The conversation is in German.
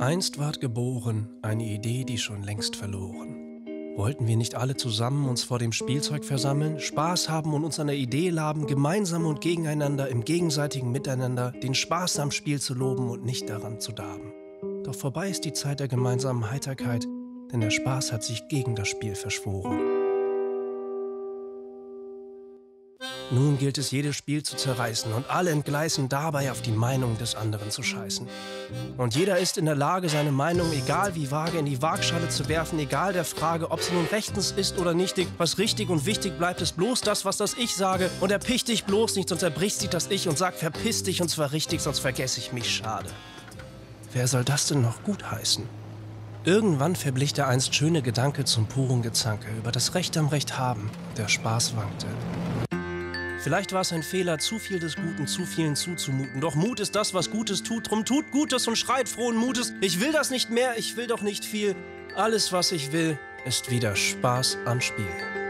Einst ward geboren eine Idee, die schon längst verloren. Wollten wir nicht alle zusammen uns vor dem Spielzeug versammeln, Spaß haben und uns an der Idee laben, gemeinsam und gegeneinander im gegenseitigen Miteinander den Spaß am Spiel zu loben und nicht daran zu darben. Doch vorbei ist die Zeit der gemeinsamen Heiterkeit, denn der Spaß hat sich gegen das Spiel verschworen. Nun gilt es, jedes Spiel zu zerreißen und alle entgleisen dabei auf die Meinung des anderen zu scheißen. Und jeder ist in der Lage, seine Meinung, egal wie vage, in die Waagschale zu werfen, egal der Frage, ob sie nun rechtens ist oder nichtig. Was richtig und wichtig bleibt, ist bloß das, was das Ich sage. Und erpicht dich bloß nicht, sonst erbricht sich das Ich und sagt, verpiss dich und zwar richtig, sonst vergesse ich mich. Schade. Wer soll das denn noch gut heißen? Irgendwann verblich der einst schöne Gedanke zum puren Gezanke über das Recht am Recht haben. Der Spaß wankte. Vielleicht war es ein Fehler, zu viel des Guten zu vielen zuzumuten. Doch Mut ist das, was Gutes tut. Drum tut Gutes und schreit frohen Mutes. Ich will das nicht mehr, ich will doch nicht viel. Alles, was ich will, ist wieder Spaß am Spiel.